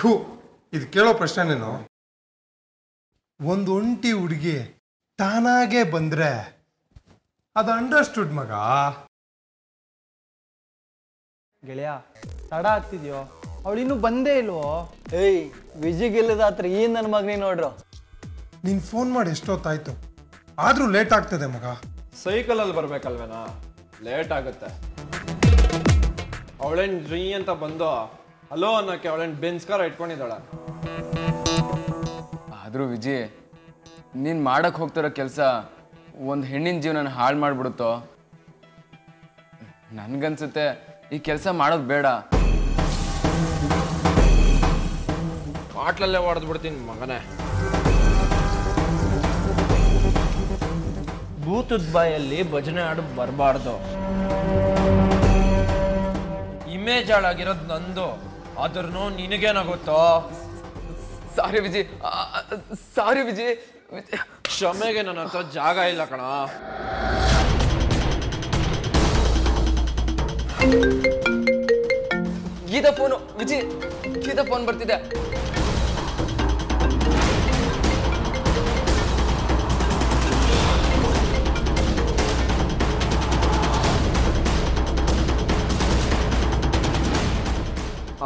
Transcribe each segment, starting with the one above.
ಥೂ ಇದು ಕೇಳೋ ಪ್ರಶ್ನೆನೇನು ಒಂದು ಒಂಟಿ ಹುಡುಗಿ ತಾನಾಗೆ ಬಂದ್ರೆ ಅದು ಅಂಡರ್ಸ್ಟುಡ್ ಮಗ. ಗೆಳೆಯ ತಡ ಆಗ್ತಿದ್ಯೋ? ಅವಳು ಇನ್ನೂ ಬಂದೇ ಇಲ್ವೋ? ಏಯ್ ವಿಜಿಗಿಲ್ಲದ ಹತ್ರ ಈ ನನ್ನ ಮಗನಿ ನೋಡ್ರು. ನೀನು ಫೋನ್ ಮಾಡಿ ಎಷ್ಟೊತ್ತಾಯ್ತು? ಆದರೂ ಲೇಟ್ ಆಗ್ತದೆ ಮಗ. ಸೈಕಲಲ್ಲಿ ಬರ್ಬೇಕಲ್ವೇನಾ? ಲೇಟ್ ಆಗುತ್ತೆ. ಅವಳೇನ್ ಡ್ರೀ ಅಂತ ಬಂದು? ಹಲೋ ಅನ್ನೋಕ್ಕೆ ಬೆನ್ಸ್ ಬೆನ್ಸ್ಕಾರ ಇಟ್ಕೊಂಡಿದ್ದಾಳ? ಆದರೂ ವಿಜಯ್ ನೀನು ಮಾಡೋಕೆ ಹೋಗ್ತಿರೋ ಕೆಲಸ ಒಂದು ಹೆಣ್ಣಿನ ಜೀವನ ಹಾಳು ಮಾಡಿಬಿಡುತ್ತೋ? ನನಗನ್ಸುತ್ತೆ ಈ ಕೆಲಸ ಮಾಡೋದು ಬೇಡ. ಬಾಟ್ಲಲ್ಲೇ ಹೊಡೆದು ಬಿಡ್ತೀನಿ ಮಗನೇ. ಭೂತದ ಬಾಯಲ್ಲಿ ಭಜನೆ ಹಾಡು ಬರಬಾರ್ದು. ಇಮೇಜ್ ಹಾಳಾಗಿರೋದು ನಂದು. ಆದ್ರೂ ನಿನಗೇನಾಗುತ್ತೋ? ಸಾರಿ ವಿಜಿ ಸಾರಿ ವಿಜಿ. ಕ್ಷಮೆಗೆ ನನ್ನ ಹತ್ರ ಜಾಗ ಇಲ್ಲ ಕಣ. ಗೀತಾ ಫೋನು ವಿಜಿ ಗೀತಾ ಫೋನ್ ಬರ್ತಿದೆ.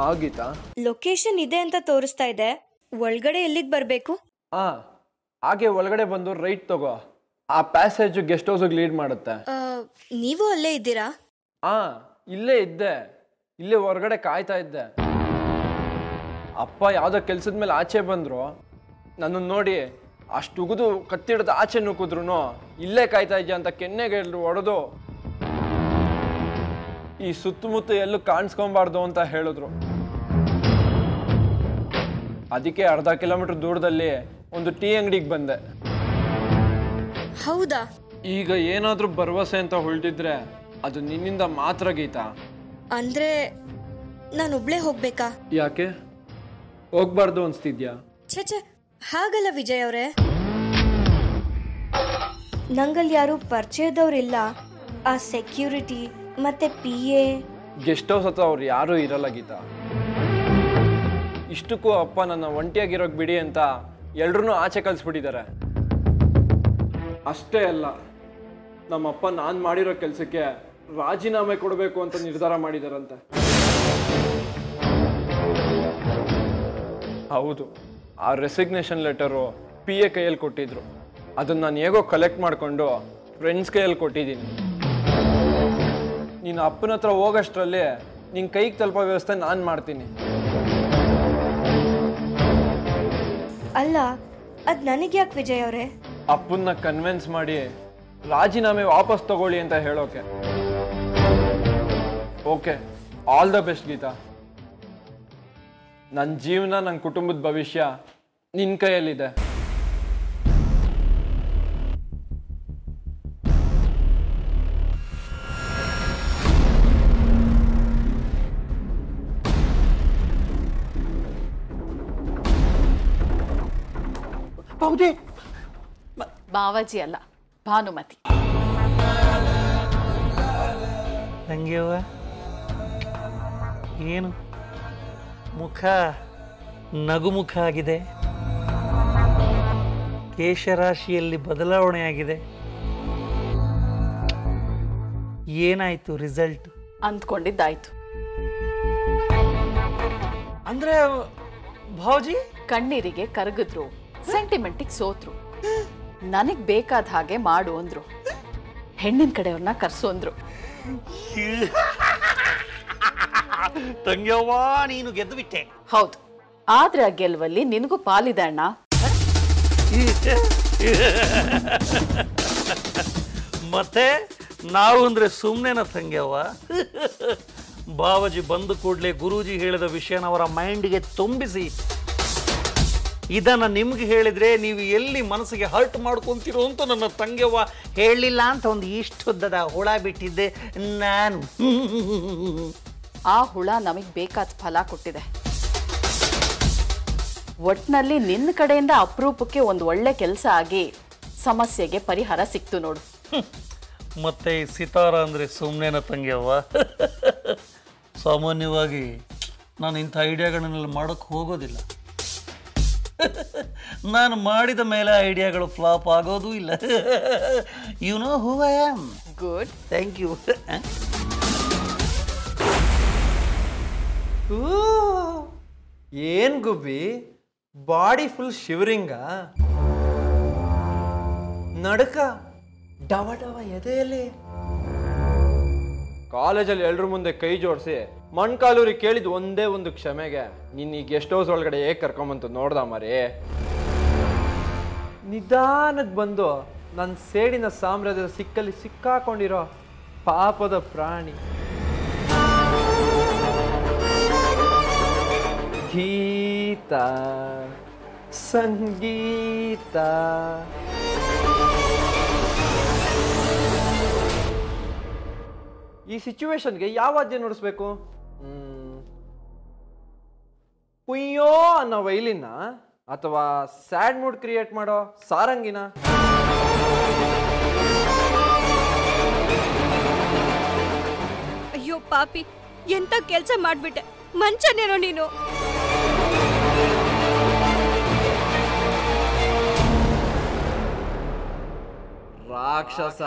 ಆಗೀತಾ ಲೊಕೇಶನ್ ಇದೆ ಅಂತ ತೋರಿಸ್ತಾ ಇದೆ. ಒಳಗಡೆ ಎಲ್ಲಿಗೆ ಬರಬೇಕು? ಆ ಹಾಗೆ ಒಳಗಡೆ ಬಂದು ರೈಟ್ ತಗೋ. ಆ ಪ್ಯಾಸೇಜ್ ಗೆಸ್ಟ್ ಹೌಸಿಗೆ ಲೀಡ್ ಮಾಡುತ್ತೆ. ನೀವು ಅಲ್ಲೇ ಇದ್ದೀರಾ? ಆ ಇಲ್ಲೇ ಇದ್ದೆ. ಇಲ್ಲೇ ಹೊರಗಡೆ ಕಾಯ್ತಾ ಇದ್ದೆ. ಅಪ್ಪ ಯಾವುದೋ ಕೆಲ್ಸದ ಮೇಲೆ ಆಚೆ ಬಂದ್ರು. ನನ್ನನ್ನು ನೋಡಿ ಅಷ್ಟು ಉಗಿದು ಕತ್ತಿಡ್ದು ಆಚೆ ನುಗ್ಗಿದ್ರು ಇಲ್ಲೇ ಕಾಯ್ತಾ ಇದ್ಯಾ ಅಂತ ಕೆನ್ನೆಗೆ ಎಲ್ಲರೂ ಹೊಡೆದು ಈ ಸುತ್ತಮುತ್ತ ಎಲ್ಲೂ ಕಾಣಿಸ್ಕೊಬಾರ್ದು ಅಂತ ಹೇಳಿದ್ರು. ಅದಕ್ಕೆ ಅರ್ಧ ಕಿಲೋಮೀಟರ್ ದೂರದಲ್ಲಿ ಒಂದು ಟೀ ಅಂಗಡಿಗೆ ಬಂದೆ. ಹೌದಾ? ಈಗ ಏನಾದರೂ ಭರವಸೆ ಅಂತ ಹೊಳ್ತಿದ್ರೆ ಅದು ನಿನ್ನಿಂದ ಮಾತ್ರ ಗೀತಾ. ಅಂದ್ರೆ ನಾನು ಒಬ್ಳೆ ಹೋಗ್ಬೇಕಾ? ಯಾಕೆ? ಹೋಗ್ಬಾರ್ದು ಅನ್ಸ್ತಿದ್ಯಾ? ಛೇ ಛೇ ಹಾಗಲ್ಲ ವಿಜಯ್ ಅವರೇ. ನಂಗಲ್ಲಿ ಯಾರು ಪರಿಚಯದವ್ರಿಲ್ಲ. ಆ ಸೆಕ್ಯೂರಿಟಿ ಮತ್ತೆ ಪಿ ಎ ಗೆಸ್ಟ್ ಹೌಸ್ ಹತ್ರ ಅವ್ರು ಯಾರೂ ಇರಲ್ಲ ಗೀತಾ. ಇಷ್ಟಕ್ಕೂ ಅಪ್ಪ ನನ್ನ ಒಂಟಿಯಾಗಿರೋಕೆ ಬಿಡಿ ಅಂತ ಎಲ್ರೂ ಆಚೆ ಕಲಿಸ್ಬಿಟ್ಟಿದ್ದಾರೆ. ಅಷ್ಟೇ ಅಲ್ಲ ನಮ್ಮಪ್ಪ ನಾನು ಮಾಡಿರೋ ಕೆಲಸಕ್ಕೆ ರಾಜೀನಾಮೆ ಕೊಡಬೇಕು ಅಂತ ನಿರ್ಧಾರ ಮಾಡಿದಾರಂತೆ. ಹೌದು ಆ ರೆಸಿಗ್ನೇಷನ್ ಲೆಟರು ಪಿ ಎ ಕೈಯಲ್ಲಿ ಕೊಟ್ಟಿದ್ರು. ಅದನ್ನು ನಾನು ಹೇಗೋ ಕಲೆಕ್ಟ್ ಮಾಡಿಕೊಂಡು ಫ್ರೆಂಡ್ಸ್ ಕೈಯಲ್ಲಿ ಕೊಟ್ಟಿದ್ದೀನಿ. ನೀನು ಅಪ್ಪನ ಹತ್ರ ಹೋಗೋಷ್ಟರಲ್ಲಿ ನಿನ್ನ ಕೈಗೆ ತಲುಪೋ ವ್ಯವಸ್ಥೆ ನಾನು ಮಾಡ್ತೀನಿ. ಅಲ್ಲ, ಅದ್ ನನಗೆ ಯಾಕೆ ವಿಜಯ್ ಅವರೇ? ಅಪ್ಪನ್ನ ಕನ್ವಿನ್ಸ್ ಮಾಡಿ ರಾಜೀನಾಮೆ ವಾಪಸ್ ತಗೊಳ್ಳಿ ಅಂತ ಹೇಳೋಕೆ. Okay all the best Geeta. ನನ್ನ ಜೀವನ ನನ್ನ ಕುಟುಂಬದ ಭವಿಷ್ಯ ನಿನ್ನ ಕೈಯಲ್ಲಿದೆ. ಬಾವಾಜಿ ಅಲ್ಲ ಭಾನುಮತಿ. ನಂಗೆ ಏನು? ಮುಖ ನಗುಮುಖ ಆಗಿದೆ. ಕೇಶರಾಶಿಯಲ್ಲಿ ಬದಲಾವಣೆ ಆಗಿದೆ. ಏನಾಯ್ತು ರಿಸಲ್ಟ್? ಅಂದ್ಕೊಂಡಿದ್ದಾಯ್ತು. ಅಂದ್ರೆ ಭಾವಜಿ ಕಣ್ಣೀರಿಗೆ ಕರಗಿದ್ರು. ಸೆಂಟಿಮೆಂಟಿಗೆ ಸೋತ್ರು. ನನಗ್ ಬೇಕಾದ ಹಾಗೆ ಮಾಡು ಅಂದ್ರು. ಹೆಣ್ಣಿನ ಕಡೆಯವ್ರನ್ನ ಕರ್ಸು ಅಂದ್ರು. ತಂಗ್ಯವ್ವ ನೀನು ಗೆದ್ದು ಬಿಟ್ಟೆ. ಹೌದು. ಆದ್ರೆ ಆ ಗೆಲುವಲ್ಲಿ ನಿನಗೂ ಪಾಲಿದೆ ಅಣ್ಣ. ಮತ್ತೆ ನಾವು ಅಂದ್ರೆ ಸುಮ್ಮನೆನ ತಂಗ್ಯವ್ವ? ಬಾವಾಜಿ ಬಂದ ಕೂಡಲೇ ಗುರೂಜಿ ಹೇಳಿದ ವಿಷಯನ ಅವರ ಮೈಂಡ್ಗೆ ತುಂಬಿಸಿ ಇದನ್ನ ನಿಮ್ಗೆ ಹೇಳಿದರೆ ನೀವು ಎಲ್ಲಿ ಮನಸ್ಸಿಗೆ ಹರ್ಟ್ ಮಾಡ್ಕೊಂತೀರೋ ಅಂತ ನನ್ನ ತಂಗ್ಯವ್ವ ಹೇಳಿಲ್ಲ ಅಂತ ಒಂದು ಇಷ್ಟುದ್ದದ ಹುಳ ಬಿಟ್ಟಿದ್ದೆ ನಾನು. ಆ ಹುಳ ನಮಗೆ ಬೇಕಾದ ಫಲ ಕೊಟ್ಟಿದೆ. ಒಟ್ನಲ್ಲಿ ನಿನ್ನ ಕಡೆಯಿಂದ ಅಪರೂಪಕ್ಕೆ ಒಂದು ಒಳ್ಳೆ ಕೆಲಸ ಆಗಿ ಸಮಸ್ಯೆಗೆ ಪರಿಹಾರ ಸಿಕ್ತು ನೋಡು. ಮತ್ತೆ ಈ ಸಿತಾರ ಅಂದರೆ ಸುಮ್ಮನೆನ ತಂಗಿಯವ್ವ ಸಾಮಾನ್ಯವಾಗಿ ನಾನು ಇಂಥ ಐಡಿಯಾಗಳನ್ನೆಲ್ಲ ಮಾಡೋಕ್ಕೆ ಹೋಗೋದಿಲ್ಲ. ನಾನು ಮಾಡಿದ ಮೇಲೆ ಐಡಿಯಾಗಳು ಫ್ಲಾಪ್ ಆಗೋದೂ ಇಲ್ಲ. You know who I am good thank you ಏನ್ ಗುಬ್ಬಿ? ಬಾಡಿ ಫುಲ್ ಶಿವರಿಂಗ ನಡಕ ಡವ ಡವ ಎದೆಯಲ್ಲಿ? ಕಾಲೇಜಲ್ಲಿ ಎಲ್ರ ಮುಂದೆ ಕೈ ಜೋಡಿಸಿ ಮಣ್ಕಾಲೂರಿ ಕೇಳಿದ ಒಂದೇ ಒಂದು ಕ್ಷಮೆಗೆ ನಿನ್ನ ಈ ಗೆಸ್ಟ್ ಹೌಸ್ ಒಳಗಡೆ ಹೇಗೆ ಕರ್ಕೊಂಬಂತು ನೋಡ್ದ ಮರಿ? ನಿಧಾನಕ್ಕೆ ಬಂದು ನನ್ನ ಸೇಡಿನ ಸಾಮ್ರಾಜ್ಯದ ಸಿಕ್ಕಲ್ಲಿ ಸಿಕ್ಕಾಕೊಂಡಿರೋ ಪಾಪದ ಪ್ರಾಣಿ. ಗೀತ, ಸಂಗೀತ. ಈ ಸಿಚುವೇಶನ್ಗೆ ಯಾವ ವಾದ್ಯ ನುಡಿಸ್ಬೇಕು? ಹ್ಮ್. ಕುಯ್ಯೋ ಅನ್ನೋ ವೈಲಿನ ಅಥವಾ ಸ್ಯಾಡ್ ಮೂಡ್ ಕ್ರಿಯೇಟ್ ಮಾಡೋ ಸಾರಂಗಿನ? ಅಯ್ಯೋ ಪಾಪಿ ಎಂತ ಕೆಲಸ ಮಾಡ್ಬಿಟ್ಟೆ? ಮಂಚನೇನೋ ನೀನು? ರಾಕ್ಷಸ.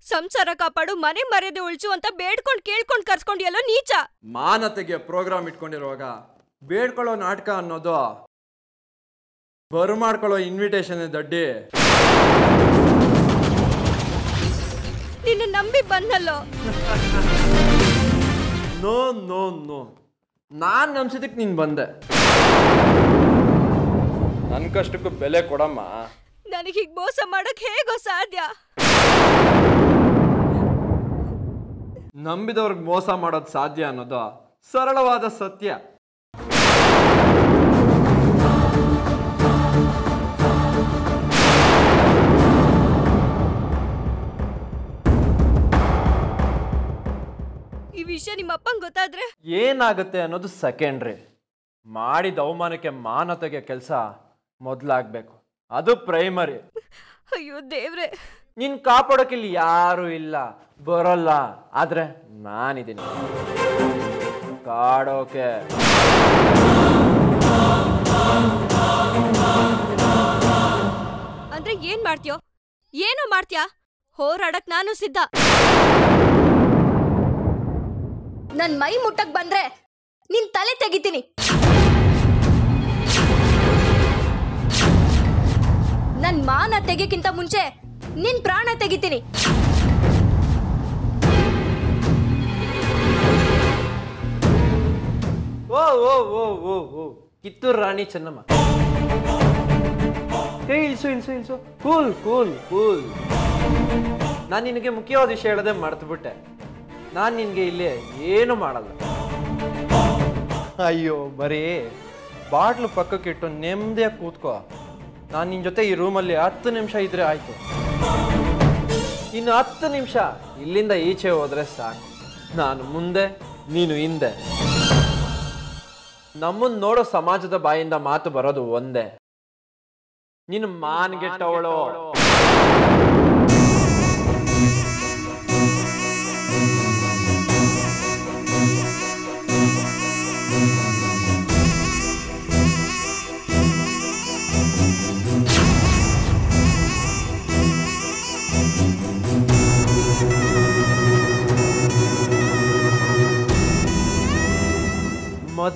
ಸಂಸಾರ ಕಾಪಾಡು ಮನೆ ಮರ್ಯಾದೆ ಉಳಿಸು ಅಂತ ಬೇಡ್ಕೊಂಡ್ ಕೇಳ್ಕೊಂಡ್ ಕರ್ಸ್ಕೊಂಡ್ಯಲ್ಲೋ ನೀಚ? ಮಾನತೆಗೆ ಪ್ರೋಗ್ರಾಮ್ ಇಟ್ಕೊಂಡಿರುವಾಗ ಬೇಡ್ಕೊಳ್ಳೋ ನಾಟಕ ಅನ್ನೋದು ಬರು ಮಾಡ್ಕೊಳ್ಳೋ ಇನ್ವಿಟೇಷನ್ ದಡ್ಡಿ. ನಿನ್ನ ನಂಬಿ ಬಂದಲ್ಲೋ? No no no. ನಾನ್ ನಂಬಿಸಿದಕ್ಕೆ ನೀನ್ ಬಂದೆ. ನನ್ ಕಷ್ಟಕ್ಕೂ ಬೆಲೆ ಕೊಡಮ್ಮ. ನನಗೆ ಹೀಗೆ ಮೋಸ ಮಾಡಕ್ ಹೇಗೋ ಸಾಧ್ಯ? ನಂಬಿದವ್ರಿಗೆ ಮೋಸ ಮಾಡೋದು ಸಾಧ್ಯ ಅನ್ನೋದು ಸರಳವಾದ ಸತ್ಯ. ಈ ವಿಷಯ ನಿಮ್ಮ ಅಪ್ಪಂಗ್ ಗೊತ್ತಾದ್ರೆ? ಏನಾಗುತ್ತೆ ಅನ್ನೋದು ಸೆಕೆಂಡ್ರಿ ಮಾಡಿದ ಅವಮಾನಕ್ಕೆ ಮಾನತೆಗೆ ಕೆಲಸ ಮೊದಲಾಗಬೇಕು. ಅದು ಪ್ರೈಮರಿ ಅಯ್ಯೋ ದೇವ್ರೆ. ನಿನ್ ಕಾಪಾಡೋಕೆ ಇಲ್ಲಿ ಯಾರು ಇಲ್ಲ ಬರೋಲ್ಲ. ಆದ್ರೆ ನಾನಿದ್ದೀನಿ. ಕಾಡೋಕೆ. ಅಂದ್ರೆ ಏನ್ ಮಾಡ್ತೀಯೋ? ಏನು ಮಾಡ್ತೀಯಾ? ಹೋರಾಡಕ್ ನಾನು ಸಿದ್ಧ. ನನ್ ಮೈ ಮುಟ್ಟಕ್ ಬಂದ್ರೆ ನಿನ್ ತಲೆ ತೆಗಿತೀನಿ. ನನ್ ಮಾನ ತೆಗಿಯಕ್ಕಿಂತ ಮುಂಚೆ ನಿನ್ ಪ್ರಾಣ ತೆಗಿತೀನಿ. ಓ ಓ ಓ ಓ ಓ. ಕಿತ್ತೂರು ರಾಣಿ ಚೆನ್ನಮ್ಮ. ಏ ಇಲ್ಸು ಇಲ್ಸು ಇಲ್ಸು ಕೂಲ್ ಕೂಲ್ ಕೂಲ್. ನಾನು ನಿನಗೆ ಮುಖ್ಯವಾದ ವಿಷಯ ಹೇಳದೆ ಮರ್ತುಬಿಟ್ಟೆ ನಾನು ನಿನಗೆ ಇಲ್ಲಿ ಏನು ಮಾಡಲ್ಲ. ಅಯ್ಯೋ, ಬರೀ ಬಾಟ್ಲು ಪಕ್ಕಕ್ಕಿಟ್ಟು ನೆಮ್ಮದಿಯಾಗಿ ಕೂತ್ಕೋ. ನಾನು ನಿನ್ನ ಜೊತೆ ಈ ರೂಮಲ್ಲಿ ಹತ್ತು ನಿಮಿಷ ಇದ್ರೆ ಆಯ್ತು. ಇನ್ನು ಹತ್ತು ನಿಮಿಷ ಇಲ್ಲಿಂದ ಈಚೆ ಹೋದ್ರೆ ಸಾಕು. ನಾನು ಮುಂದೆ, ನೀನು ಹಿಂದೆ. ನಮ್ಮನ್ನ ನೋಡೋ ಸಮಾಜದ ಬಾಯಿಂದ ಮಾತು ಬರೋದು ಒಂದೇ. ನೀನು ಮಾನ್ಗೆಟ್ಟವಳು.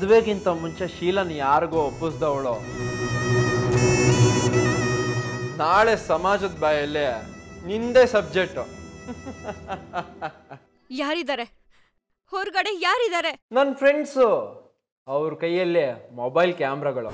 ಮದ್ವೆಗಿಂತ ಮುಂಚೆ ಶೀಲನ್ ಯಾರಿಗೋ ಒಪ್ಪಿಸ್ದವಳು. ನಾಳೆ ಸಮಾಜದ ಬಾಯಲ್ಲಿ ನಿಂದೆ ಸಬ್ಜೆಕ್ಟ್. ಯಾರಿದ್ದಾರೆ? ಹೊರಗಡೆ ಯಾರಿದ್ದಾರೆ? ನನ್ನ ಫ್ರೆಂಡ್ಸು. ಅವ್ರ ಕೈಯಲ್ಲಿ ಮೊಬೈಲ್ ಕ್ಯಾಮ್ರಾಗಳು.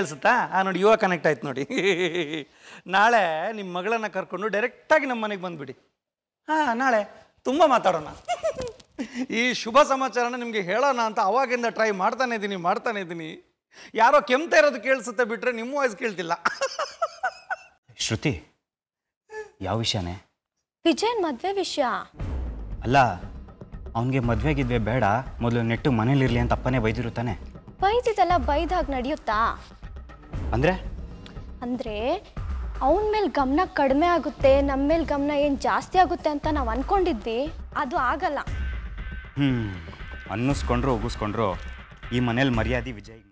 ಕೇಳಿಸುತ್ತಾ? ಆ ನೋಡಿ ಯುವ ಕನೆಕ್ಟ್ ಆಯ್ತು ನೋಡಿ. ನಾಳೆ ನಿಮ್ಮ ಮಗಳನ್ನ ಕರ್ಕೊಂಡು ಡೈರೆಕ್ಟಾಗಿ ನಮ್ಮ ಮನೆಗೆ ಬಂದ್ಬಿಡಿ. ಹಾಂ ನಾಳೆ ತುಂಬ ಮಾತಾಡೋಣ. ಈ ಶುಭ ಸಮಾಚಾರನ ನಿಮಗೆ ಹೇಳೋಣ ಅಂತ ಅವಾಗಿಂದ ಟ್ರೈ ಮಾಡ್ತಾನೆ ಇದ್ದೀನಿ ಮಾಡ್ತಾನೆ ಇದ್ದೀನಿ ಯಾರೋ ಕೆಮ್ತಾ ಇರೋದು ಕೇಳಿಸುತ್ತೆ ಬಿಟ್ರೆ ನಿಮ್ಮ ವಾಯ್ಸ್ ಕೇಳ್ತಿಲ್ಲ. ಶ್ರುತಿ ಯಾವ ವಿಷಯನೇ? ವಿಜಯನ್ ಮದ್ವೆ ವಿಷಯ. ಅಲ್ಲ ಅವನಿಗೆ ಮದುವೆಗಿದ್ವೆ ಬೇಡ. ಮೊದಲು ನೆಟ್ಟು ಮನೇಲಿರಲಿ ಅಂತ ಅಪ್ಪನೇ ಬೈದಿರುತ್ತಾನೆ ಬೈದಿದ್ದೆಲ್ಲ ಬೈದಾಗ ನಡೆಯುತ್ತಾ? ಅಂದರೆ? ಅಂದರೆ ಅವನ ಮೇಲೆ ಗಮನ ಕಡಿಮೆ ಆಗುತ್ತೆ ನಮ್ಮ ಮೇಲೆ ಗಮನ ಏನು ಜಾಸ್ತಿ ಆಗುತ್ತೆ ಅಂತ ನಾವು ಅನ್ಕೊಂಡಿದ್ವಿ ಅದು ಆಗಲ್ಲ. ಹ್ಞೂ ಅನ್ನಿಸ್ಕೊಂಡ್ರು ಉಗಿಸ್ಕೊಂಡ್ರು ಈ ಮನೇಲಿ ಮರ್ಯಾದೆ ವಿಜಯ್